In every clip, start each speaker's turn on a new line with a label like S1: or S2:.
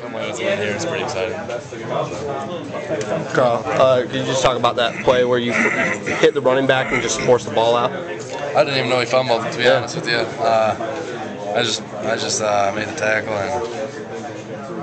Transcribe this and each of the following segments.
S1: Come away with a win here is pretty exciting.
S2: Karl, uh, could you just talk about that play where you hit the running back and just forced the ball out?
S1: I didn't even know he fumbled, to be honest with you. Uh, I just I just uh, made the tackle and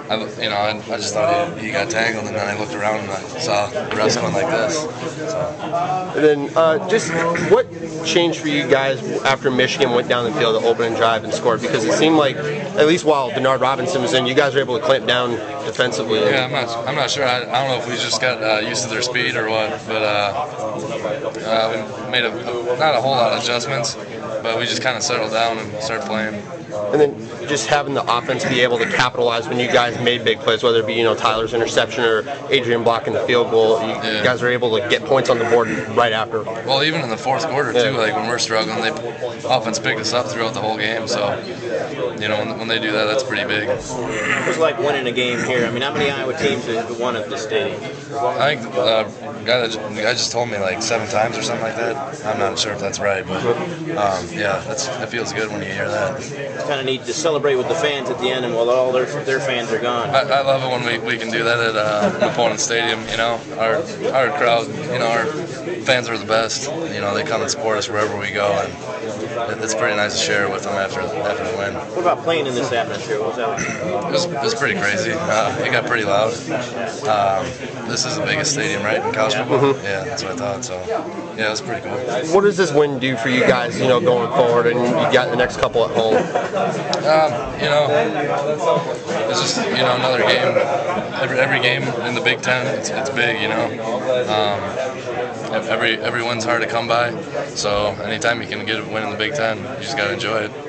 S1: I, you know, I, I just thought he, he, got tangled, and then I looked around and I saw the rest going like this. So.
S2: And then, uh, just what changed for you guys after Michigan went down the field to open and drive and scored? Because it seemed like, at least while Denard Robinson was in, you guys were able to clamp down defensively.
S1: Yeah, I'm not. I'm not sure. I, I don't know if we just got uh, used to their speed or what, but uh, uh we made a, not a whole lot of adjustments, but we just kind of settled down and started playing
S2: and then just having the offense be able to capitalize when you guys made big plays, whether it be you know Tyler's interception or Adrian blocking the field goal, you, yeah. guys are able to get points on the board right after.
S1: Well, even in the fourth quarter too, yeah. like when we're struggling, they offense picked us up throughout the whole game. So you know when, when they do that, that's pretty big.
S3: It's like winning a game here. I mean, how many Iowa teams have won at this stadium?
S1: I think uh, guy that the guy just told me like seven times or something like that. I'm not sure if that's right, but um, yeah, that's that feels good when you hear that.
S3: kind of neat to celebrate with the fans at the end, and while all their their fans are gone.
S1: I, I love it when we, we can do that at uh, an opponent stadium. You know, our our crowd, you know, our fans are the best. You know, they come and support us wherever we go, and it's pretty nice to share with them after after the win.
S3: What about playing in this atmosphere? What was that
S1: like? It was, it was pretty crazy. Uh, it got pretty loud. Um, this is the biggest stadium, right, in college football? Mm-hmm. Yeah, that's what I thought. So, yeah, it was pretty cool.
S2: What does this win do for you guys, you know, going forward, and you got the next couple at home?
S1: Um, you know, it's just you know another game. Every, every game in the Big Ten, it's, it's big. You know, um, every every win's hard to come by. So anytime you can get a win in the Big Ten, you just gotta enjoy it.